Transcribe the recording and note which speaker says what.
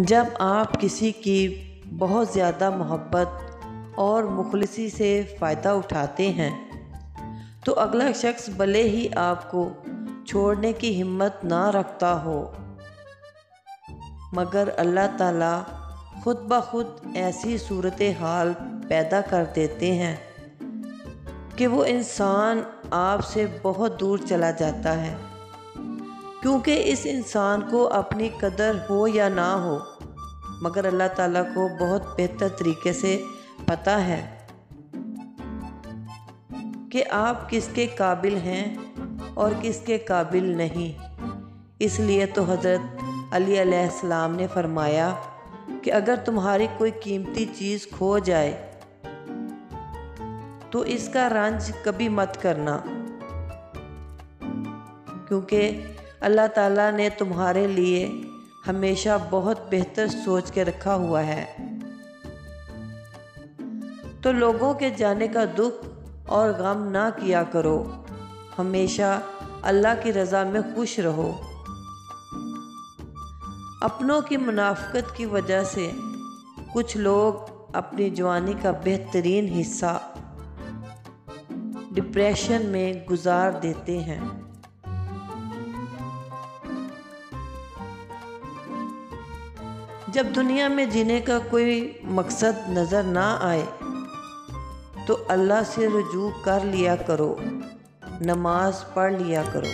Speaker 1: जब आप किसी की बहुत ज़्यादा मोहब्बत और मुखलसी से फ़ायदा उठाते हैं तो अगला शख्स भले ही आपको छोड़ने की हिम्मत ना रखता हो, मगर अल्लाह ताला खुद ब खुद ऐसी सूरत हाल पैदा कर देते हैं कि वो इंसान आपसे बहुत दूर चला जाता है। क्योंकि इस इंसान को अपनी कदर हो या ना हो, मगर अल्लाह ताला को बहुत बेहतर तरीके से पता है कि आप किसके काबिल हैं और किसके काबिल नहीं। इसलिए तो हज़रत अली अलैहिस्सलाम ने फरमाया कि अगर तुम्हारी कोई कीमती चीज़ खो जाए तो इसका रंज कभी मत करना, क्योंकि अल्लाह ताला ने तुम्हारे लिए हमेशा बहुत बेहतर सोच के रखा हुआ है। तो लोगों के जाने का दुख और गम ना किया करो। हमेशा अल्लाह की रज़ा में खुश रहो। अपनों की मुनाफ़त की वजह से कुछ लोग अपनी जवानी का बेहतरीन हिस्सा डिप्रेशन में गुजार देते हैं। जब दुनिया में जीने का कोई मकसद नज़र ना आए तो अल्लाह से रजू कर लिया करो, नमाज़ पढ़ लिया करो।